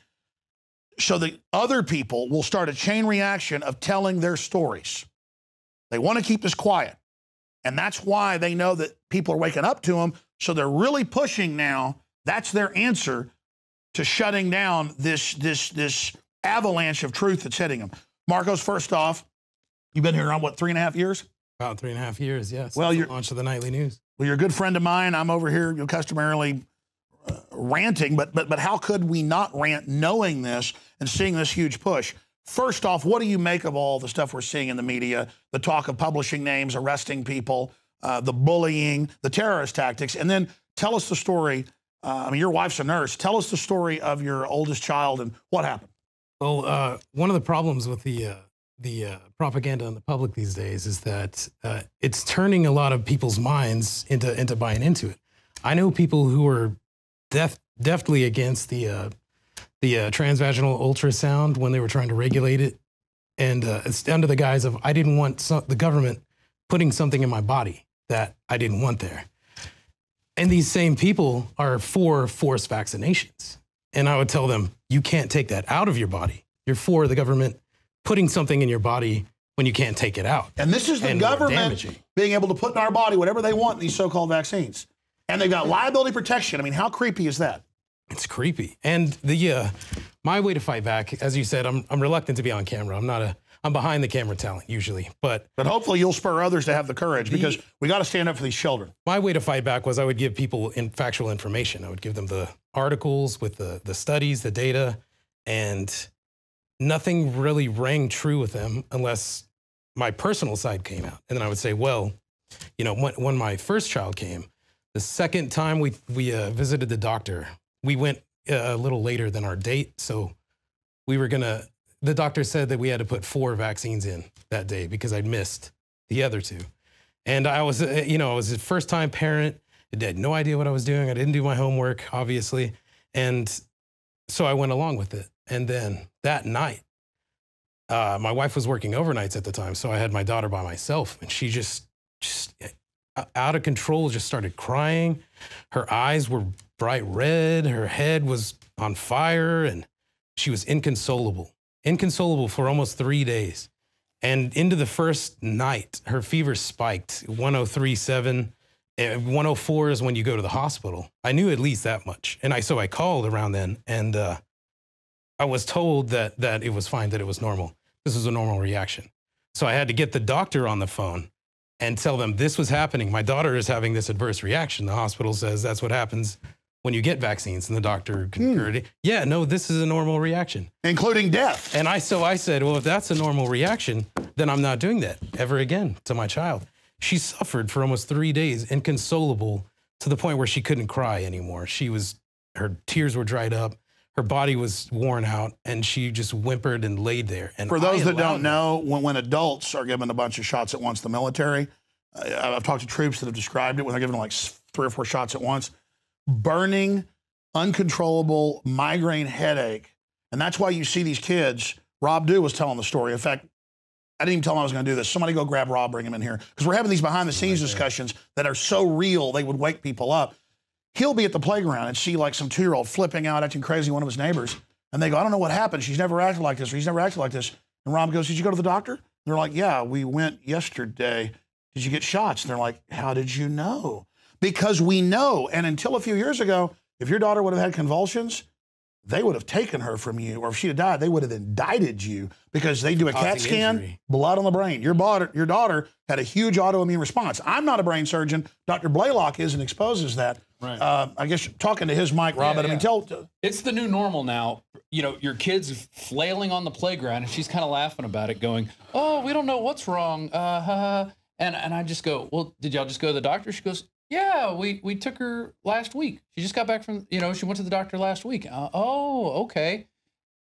so that other people will start a chain reaction of telling their stories. They want to keep this quiet. And that's why they know that people are waking up to them. So they're really pushing now. That's their answer to shutting down this, this, this avalanche of truth that's hitting them. Marcos, first off, you've been here around what, three and a half years? About three and a half years, yes. Well, you're launch of the nightly news. Well, you're a good friend of mine. I'm over here, you know, customarily uh, ranting, but but but how could we not rant knowing this and seeing this huge push? First off, what do you make of all the stuff we're seeing in the media? The talk of publishing names, arresting people, uh, the bullying, the terrorist tactics, and then tell us the story. Uh, I mean, your wife's a nurse. Tell us the story of your oldest child and what happened. Well, uh, one of the problems with the uh, the uh, propaganda in the public these days is that uh, it's turning a lot of people's minds into into buying into it. I know people who are def- deftly against the the uh, transvaginal ultrasound when they were trying to regulate it, and it's under the guise of I didn't want some, the government putting something in my body that I didn't want there. And these same people are for forced vaccinations. And I would tell them, you can't take that out of your body. You're for the government putting something in your body when you can't take it out. And this is the government being able to put in our body whatever they want in these so-called vaccines. And they've got liability protection. I mean, how creepy is that? It's creepy. And the uh, my way to fight back, as you said, I'm I'm reluctant to be on camera. I'm not a I'm behind the camera talent usually, but But hopefully you'll spur others to have the courage because we got to stand up for these children. my way to fight back was I would give people in factual information. I would give them the articles with the the studies, the data, and nothing really rang true with them unless my personal side came out. And then I would say, well, you know, when, when my first child came, the second time we we uh, visited the doctor, we went uh, a little later than our date, so we were gonna. The doctor said that we had to put four vaccines in that day because I'd missed the other two, and I was, uh, you know, I was a first time parent. I had no idea what I was doing. I didn't do my homework, obviously, and so I went along with it. And then that night, uh, my wife was working overnights at the time, so I had my daughter by myself, and she just, just uh, out of control, just started crying. Her eyes were bright red. Her head was on fire, and she was inconsolable, inconsolable for almost three days. And into the first night, her fever spiked 1037. 104 is when you go to the hospital. I knew at least that much. And I so I called around then and uh, I was told that that it was fine, that it was normal. This was a normal reaction. So I had to get the doctor on the phone and tell them this was happening. My daughter is having this adverse reaction. The hospital says that's what happens when you get vaccines. And the doctor concurred. Yeah, no, this is a normal reaction. Including death. And I so I said, well, if that's a normal reaction, then I'm not doing that ever again to my child. She suffered for almost three days, inconsolable to the point where she couldn't cry anymore. She was, her tears were dried up, her body was worn out, and she just whimpered and laid there. And For those that don't know, when, when adults are given a bunch of shots at once, the military, uh, I've talked to troops that have described it when they're given like three or four shots at once, burning, uncontrollable migraine headache. And that's why you see these kids. Rob Dew was telling the story. In fact, I didn't even tell him I was going to do this. Somebody go grab Rob, bring him in here. Because we're having these behind the oh scenes discussions that are so real, they would wake people up. He'll be at the playground and see like some two year old flipping out, acting crazy, one of his neighbors. And they go, I don't know what happened. She's never acted like this, or he's never acted like this. And Rob goes, Did you go to the doctor? And they're like, Yeah, we went yesterday. Did you get shots? And they're like, How did you know? Because we know. And until a few years ago, if your daughter would have had convulsions, they would have taken her from you, or if she had died, they would have indicted you because they do a CAT scan, injury. blood on the brain. Your daughter, your daughter had a huge autoimmune response. I'm not a brain surgeon. Dr. Blaylock is and exposes that. Right. Uh, I guess talking to his mic, Robin. Yeah, but I mean, tell, It's the new normal now. You know, your kid's flailing on the playground, and she's kind of laughing about it, going, "Oh, we don't know what's wrong." Uh, ha, ha." and and I just go, "Well, did y'all just go to the doctor?" She goes, "Yeah, we we took her last week. She just got back from, you know, she went to the doctor last week." Uh, oh, okay.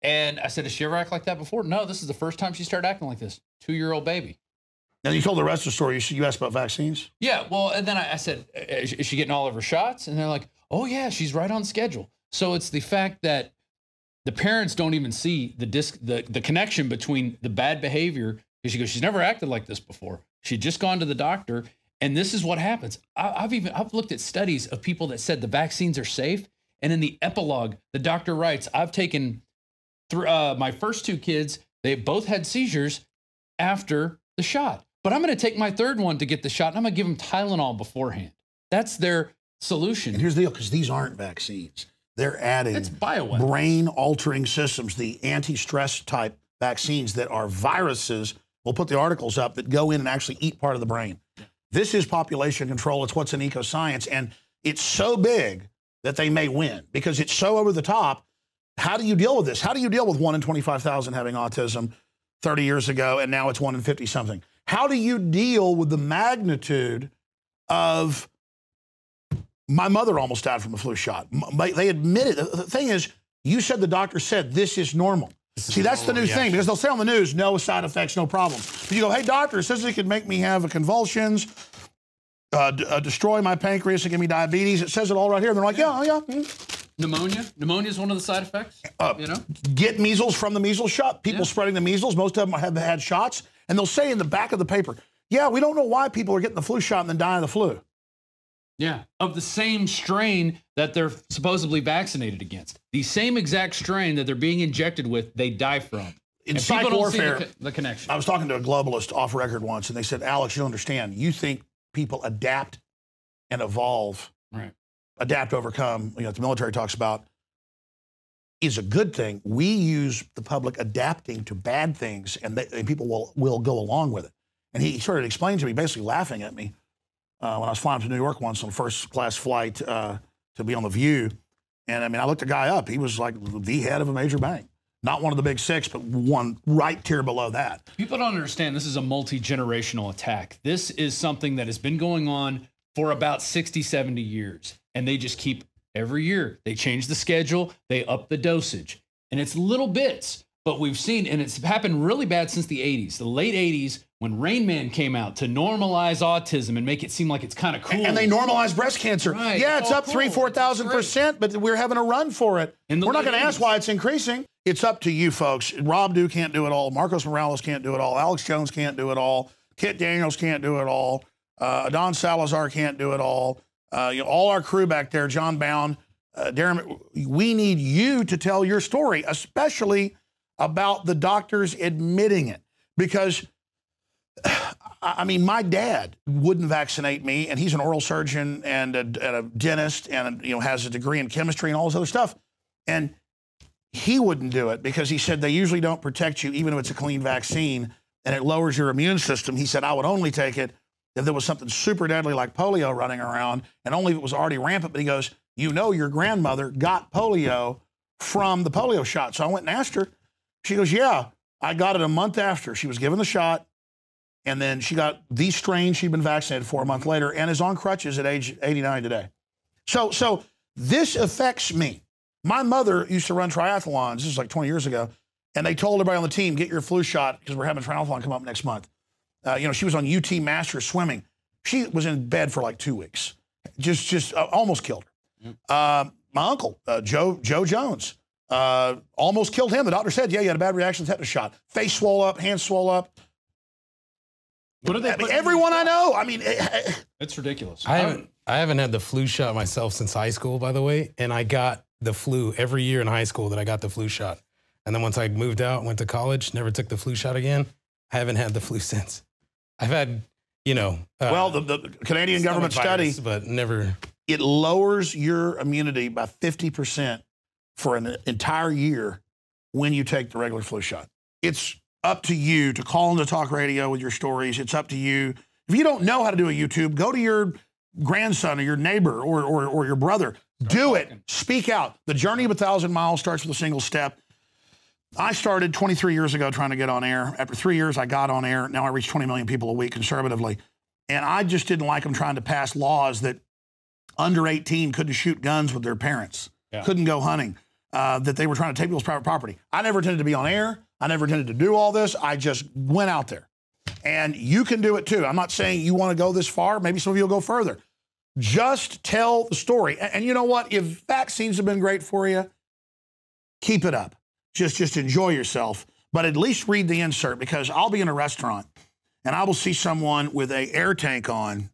And I said, "Has she ever acted like that before?" No, this is the first time she started acting like this. Two year old baby. Now you told the rest of the story. You, you asked about vaccines. Yeah, well, and then I, I said, is is she getting all of her shots? And they're like, oh, yeah, she's right on schedule. So it's the fact that the parents don't even see the disc, the, the connection between the bad behavior. Because she goes, she's never acted like this before. She'd just gone to the doctor. And this is what happens. I, I've even I've looked at studies of people that said the vaccines are safe. And in the epilogue, the doctor writes, I've taken through uh, my first two kids, they both had seizures after the shot. But I'm going to take my third one to get the shot, and I'm going to give them Tylenol beforehand. That's their solution. And here's the deal because these aren't vaccines. They're adding brain altering systems, the anti stress type vaccines that are viruses. We'll put the articles up that go in and actually eat part of the brain. This is population control. It's what's in eco science. And it's so big that they may win because it's so over the top. How do you deal with this? How do you deal with one in 25,000 having autism 30 years ago and now it's one in 50 something? How do you deal with the magnitude of my mother almost died from a flu shot. They admitted. The the thing is, you said the doctor said this is normal. See, that's the new thing because they'll say on the news, no side effects, no problems. But you go, hey, doctor, it says it could make me have a convulsions, uh, uh, destroy my pancreas, and give me diabetes. It says it all right here. And they're like, yeah, oh, yeah. mm. Pneumonia. Pneumonia is one of the side effects. Uh, you know, Get measles from the measles shot. People spreading the measles, most of them have had shots. And they'll say in the back of the paper, yeah, we don't know why people are getting the flu shot and then dying of the flu. yeah, of the same strain that they're supposedly vaccinated against. The same exact strain that they're being injected with, they die from. in And psych people the warfare, the connection. I was talking to a globalist off record once, and they said, Alex, you don't understand. You think people adapt and evolve, Right. adapt, overcome, you know, what the military talks about, is a good thing. We use the public adapting to bad things, and, they, and people will, will go along with it. And he started explaining to me, basically laughing at me, uh, when I was flying to New York once on a first class flight uh, to be on The View. And I mean, I looked a guy up. He was like the head of a major bank. Not one of the big six, but one right tier below that. People don't understand this is a multi generational attack. This is something that has been going on for about 60, 70 years. And they just keep every year, they change the schedule, they up the dosage. And it's little bits, but we've seen, and it's happened really bad since the 80s, the late 80s, when Rain Man came out to normalize autism and make it seem like it's kind of cool. And they normalize breast cancer. Right, yeah, it's up three, 4,000 percent, but we're having a run for it. The We're not going to ask why it's increasing. It's up to you folks. Rob Dew can't do it all. Marcos Morales can't do it all. Alex Jones can't do it all. Kit Daniels can't do it all. Uh, Don Salazar can't do it all. Uh, you know, all our crew back there, John Bowne, uh, Darrin, we need you to tell your story, especially about the doctors admitting it. Because I mean, my dad wouldn't vaccinate me, and he's an oral surgeon and a, and a dentist, and you know has a degree in chemistry and all this other stuff. And he wouldn't do it because he said they usually don't protect you, even if it's a clean vaccine, and it lowers your immune system. He said I would only take it if there was something super deadly like polio running around, and only if it was already rampant. But he goes, you know, your grandmother got polio from the polio shot. So I went and asked her. She goes, yeah, I got it a month after she was given the shot. And then she got the strain she'd been vaccinated for a month later and is on crutches at age 89 today. So, so this affects me. My mother used to run triathlons. This is like 20 years ago. And they told everybody on the team, get your flu shot because we're having a triathlon come up next month. Uh, you know, she was on UT Masters swimming. She was in bed for like two weeks. Just, just uh, almost killed her. Uh, my uncle, uh, Joe, Joe Jones, uh, almost killed him. The doctor said, yeah, you had a bad reaction to tetanus shot. Face swole up, hands swole up. What are they I mean, everyone I know. I mean, eh, eh, It's ridiculous. I haven't I haven't had the flu shot myself since high school, by the way, and I got the flu every year in high school that I got the flu shot. And then once I moved out, went to college, never took the flu shot again. I haven't had the flu since. I've had, you know, uh, well, the, the Canadian stomach government study, but never. it lowers your immunity by 50% for an entire year when you take the regular flu shot. It's up to you to call into talk radio with your stories. It's up to you. If you don't know how to do a YouTube, go to your grandson or your neighbor or, or, or your brother. do it. Speak out. The journey of a thousand miles starts with a single step. I started 23 years ago trying to get on air. After three years, I got on air. Now I reach 20 million people a week conservatively. And I just didn't like them trying to pass laws that under 18 couldn't shoot guns with their parents, Yeah. couldn't go hunting, uh, that they were trying to take people's private property. I never intended to be on air. I never intended to do all this. I just went out there. And you can do it too. I'm not saying you want to go this far. Maybe some of you will go further. Just tell the story. And, and you know what? If vaccines have been great for you, keep it up. Just just enjoy yourself. But at least read the insert because I'll be in a restaurant and I will see someone with a air tank on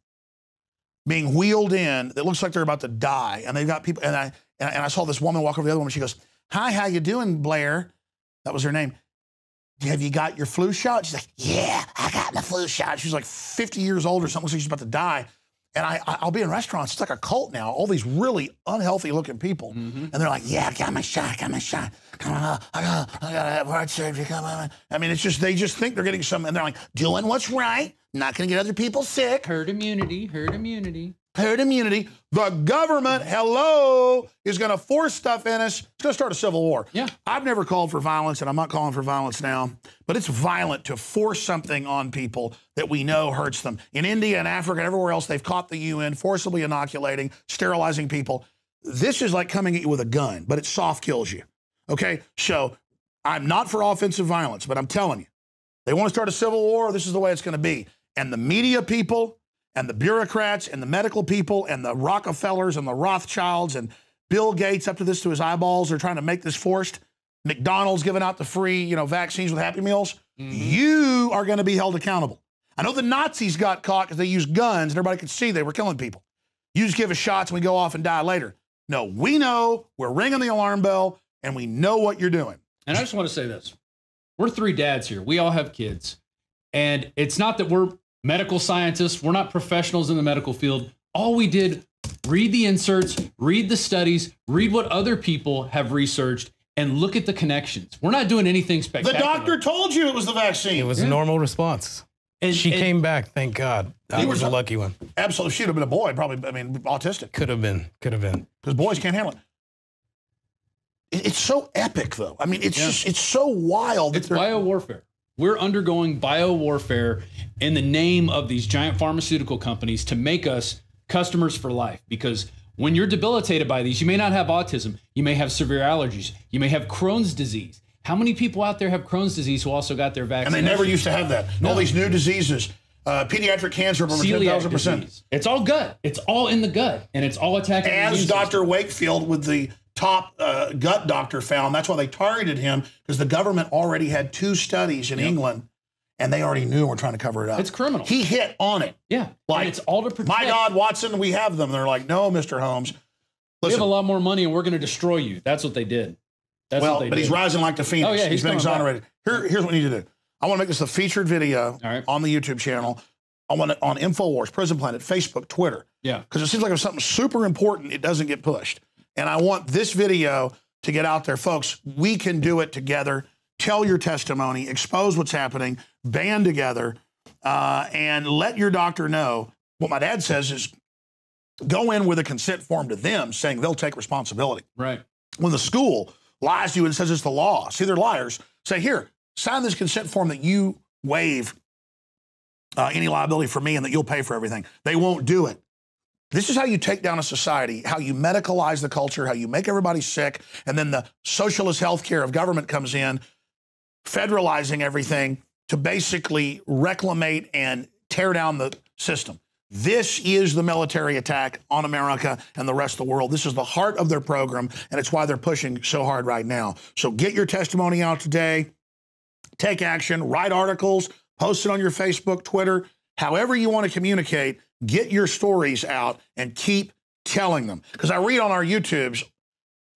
being wheeled in that looks like they're about to die. And they've got people and I and I- saw this woman walk over to the other woman. She goes, Hi, how you doing, Blair? That was her name. Have you got your flu shot? She's like, Yeah, I got my flu shot. She's like 50 years old or something. Looks like she's about to die. And I, I'll be in restaurants. It's like a cult now. All these really unhealthy looking people, mm-hmm. and they're like, "Yeah, I got my shot. I got my shot. Come on, I got, I got have heart surgery. Come on." I mean, it's just they just think they're getting some, and they're like, doing what's right, not going to get other people sick. Herd immunity, herd immunity. Herd immunity. The government, hello, is going to force stuff in us. It's going to start a civil war. Yeah. I've never called for violence, and I'm not calling for violence now, but it's violent to force something on people that we know hurts them. In India and Africa and everywhere else, they've caught the UN forcibly inoculating, sterilizing people. This is like coming at you with a gun, but it soft kills you. Okay? So I'm not for offensive violence, but I'm telling you, they want to start a civil war. This is the way it's going to be. And the media people and the bureaucrats and the medical people and the Rockefellers and the Rothschilds and Bill Gates up to this to his eyeballs are trying to make this forced. McDonald's giving out the free, you know, vaccines with Happy Meals. Mm-hmm. You are going to be held accountable. I know the Nazis got caught because they used guns and everybody could see they were killing people. You just give us shots and we go off and die later. No, we know we're ringing the alarm bell and we know what you're doing. And I just want to say this. we're three dads here. We all have kids. And it's not that we're medical scientists, we're not professionals in the medical field. All we did read the inserts, read the studies, read what other people have researched and look at the connections. We're not doing anything spectacular. The doctor told you it was the vaccine. It was a normal response. And she and- came back, thank God. He That was was a a- lucky one. Absolutely. She'd have been a boy, probably, I mean, autistic. Could have been. Could have been. Because boys can't handle it. It- It's so epic, though. I mean, it's Yeah. just, it's so wild. It's bio warfare. We're undergoing bio warfare in the name of these giant pharmaceutical companies to make us customers for life. Because when you're debilitated by these, you may not have autism, you may have severe allergies, you may have Crohn's disease. How many people out there have Crohn's disease who also got their vaccine? And they never used to have that. All these new diseases, uh, pediatric cancer Celiac 10,000%. disease. It's all gut. It's all in the gut, and it's all attacking. the As. Dr. Wakefield with the top uh, gut doctor found, that's why they targeted him because the government already had two studies in England and they already knew and were trying to cover it up. It's criminal. He hit on it. Yeah, Like, and it's all to protect. My God, Watson, we have them. They're like, no, Mr. Holmes. we have a lot more money, and we're going to destroy you. That's what they did. That's well, what they but did. he's rising like the phoenix. Oh, yeah, he's he's been back. exonerated. Here, here's what we need to do. I want to make this a featured video on the YouTube channel. I want it on Infowars, Prison Planet, Facebook, Twitter. Yeah. Because it seems like if something super important, it doesn't get pushed. And I want this video to get out there, folks. We can do it together. Tell your testimony, expose what's happening, band together, uh, and let your doctor know. What my dad says is go in with a consent form to them saying they'll take responsibility Right. when the school lies to you and says it's the law, see, they're liars. Say, here, sign this consent form that you waive uh, any liability for me and that you'll pay for everything. They won't do it. This is how you take down a society, how you medicalize the culture, how you make everybody sick, and then the socialist healthcare of government comes in, federalizing everything to basically reclamate and tear down the system. This is the military attack on America and the rest of the world. This is the heart of their program, and it's why they're pushing so hard right now. So get your testimony out today. Take action, write articles, post it on your Facebook, Twitter, however you want to communicate. Get your stories out and keep telling them. Because I read on our YouTubes,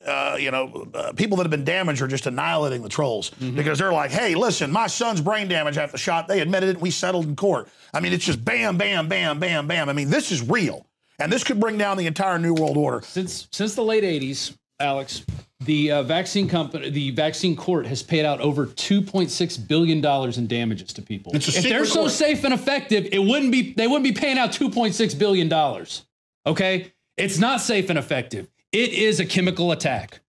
uh, you know, uh, people that have been damaged are just annihilating the trolls because they're like, hey, listen, my son's brain damage after the shot. They admitted it. And we settled in court. I mean, it's just bam, bam, bam, bam, bam. I mean, this is real. And this could bring down the entire New World Order. Since since the late '80s, Alex, the uh, vaccine company, the vaccine court has paid out over 2.6 billion dollars in damages to people. If they're so court. safe and effective, it wouldn't be they wouldn't be paying out 2.6 billion dollars. Okay, it's not safe and effective. It is a chemical attack.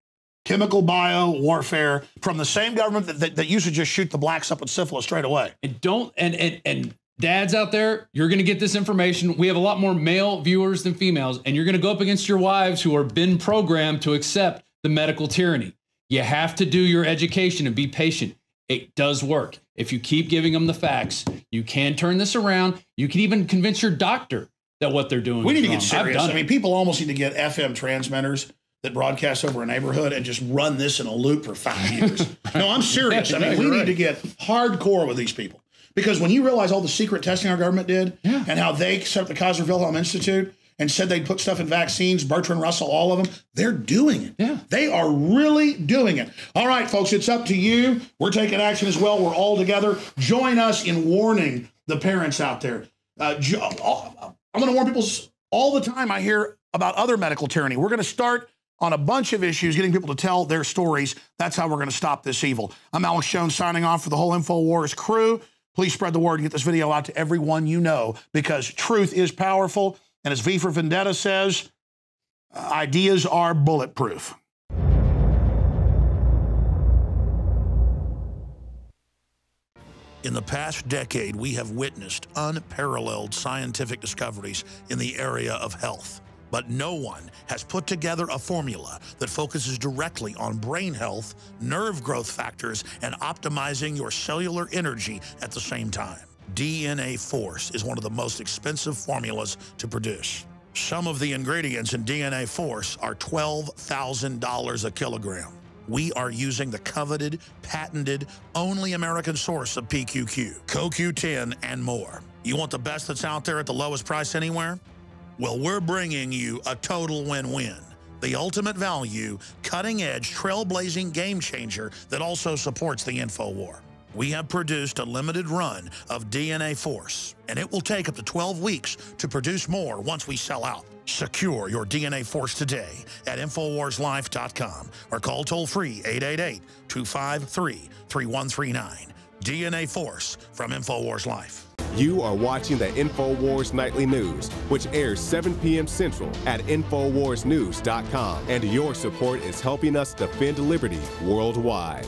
Chemical bio warfare from the same government that, that, that used to just shoot the blacks up with syphilis straight away. And don't and and and dads out there, you're going to get this information. We have a lot more male viewers than females, and you're going to go up against your wives who are been programmed to accept the medical tyranny. You have to do your education and be patient. It does work. If you keep giving them the facts, you can turn this around. You can even convince your doctor that what they're doing. We is need to wrong. get serious. I mean, people almost need to get FM transmitters that broadcast over a neighborhood and just run this in a loop for five years. no, I'm serious. I mean, we need to get hardcore with these people because when you realize all the secret testing our government did and how they set up the Kaiser Wilhelm Institute and said they'd put stuff in vaccines, Bertrand Russell, all of them, they're doing it. Yeah. They are really doing it. All right, folks, it's up to you. We're taking action as well. We're all together. Join us in warning the parents out there. Uh, I'm going to warn people all the time. I hear about other medical tyranny. We're going to start on a bunch of issues, getting people to tell their stories. That's how we're going to stop this evil. I'm Alex Jones signing off for the whole InfoWars crew. Please spread the word and get this video out to everyone you know because truth is powerful. And as V for Vendetta says, ideas are bulletproof. In the past decade, we have witnessed unparalleled scientific discoveries in the area of health. But no one has put together a formula that focuses directly on brain health, nerve growth factors, and optimizing your cellular energy at the same time. DNA Force is one of the most expensive formulas to produce. Some of the ingredients in DNA Force are $12,000 a kilogram. We are using the coveted, patented, only American source of PQQ, CoQ10, and more. You want the best that's out there at the lowest price anywhere? Well, we're bringing you a total win-win. The ultimate value, cutting-edge, trailblazing game changer that also supports the info war. We have produced a limited run of DNA Force, and it will take up to 12 weeks to produce more once we sell out. Secure your DNA Force today at InfoWarsLife.com or call toll free 888 253 3139. DNA Force from InfoWars Life. You are watching the InfoWars Nightly News, which airs 7 p.m. Central at InfoWarsNews.com. And your support is helping us defend liberty worldwide.